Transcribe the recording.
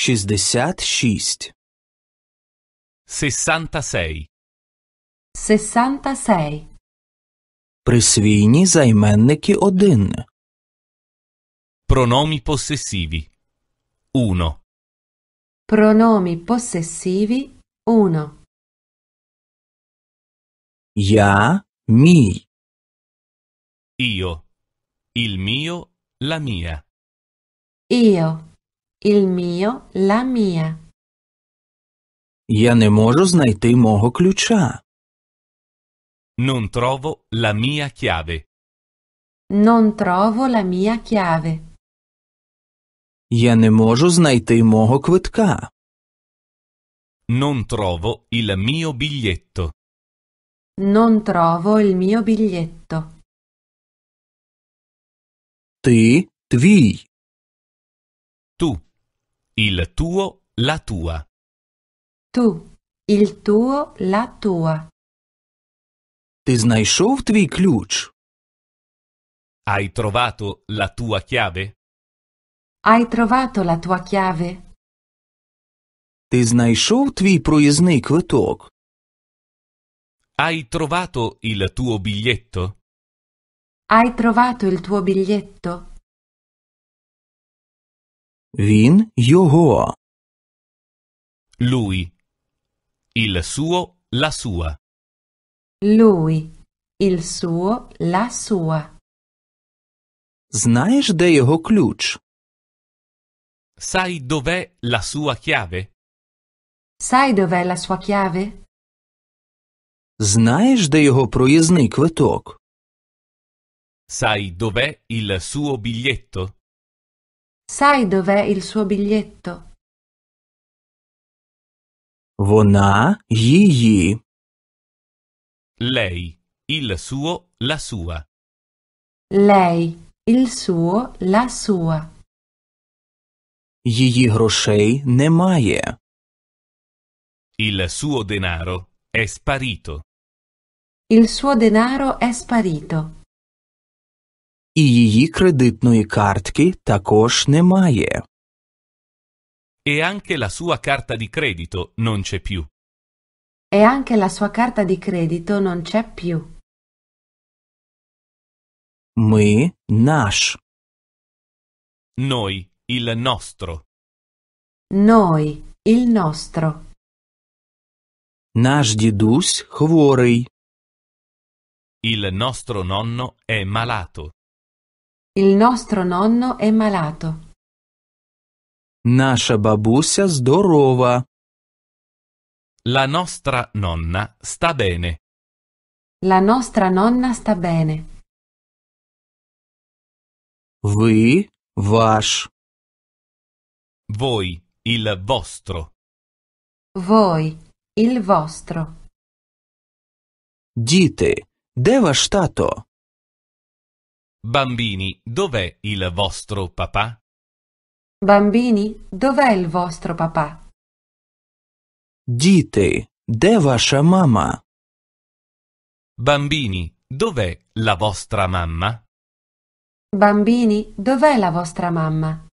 66. 66. 66. Присвійні займенники один. Pronomi possessivi. 1. Pronomi possessivi 1. Я, мій. Io. Il mio. La mia. Io, il mio, la mia. Я не можу знайти мого ключа. Non trovo la mia chiave. Non trovo la mia chiave. Я не можу знайти мого квитка. Non trovo il mio biglietto. Non trovo il mio biglietto. Ти, твій. Tu. Il tuo. La tua. Tu, il tuo, la tua. Ти знайшов твій ключ? Hai trovato la tua chiave? Hai trovato la tua chiave? Ти знайшов твій проїзний квиток? Hai trovato il tuo biglietto? Hai trovato il tuo biglietto? Він його. Lui. Il suo. La sua. Lui, il suo, la sua. Знаєш, де його ключ? Sai dov'è la sua chiave? Sai dov'è la sua chiave? Знаєш, де його проїзний квиток? Sai dov'è il suo biglietto? Sai dov'è il suo biglietto? Вона її. Lei. Il suo. La sua. Lei, il suo, la sua. Її грошей немає. Il suo denaro è sparito. Il suo denaro è sparito. І її кредитної картки також немає. E anche la sua carta di credito non c'è più. E anche la sua carta di credito non c'è più. Ми наш. Noi. Il nostro. Noi, il nostro. Наш дідусь хворий. Il nostro nonno è malato. Il nostro nonno è malato. Наша бабуся здорова. La nostra nonna sta bene. La nostra nonna sta bene. Ви ваш. Voi. Il vostro. Voi, il vostro. Діти, де ваш тато? Bambini, dov'è il vostro papà? Bambini, dov'è il vostro papà? Діти, де ваша мама? Bambini, dov'è la vostra mamma? Bambini, dov'è la vostra mamma?